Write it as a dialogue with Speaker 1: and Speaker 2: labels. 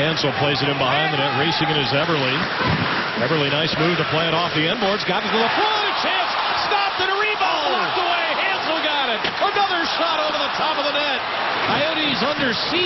Speaker 1: Hansel plays it in behind the net. Racing it is Eberle. Eberle, nice move to play it off the end boards. Got it to the front. Chance. Stopped and a rebound. Blocked away. Hansel got it. Another shot over the top of the net. Coyotes under siege.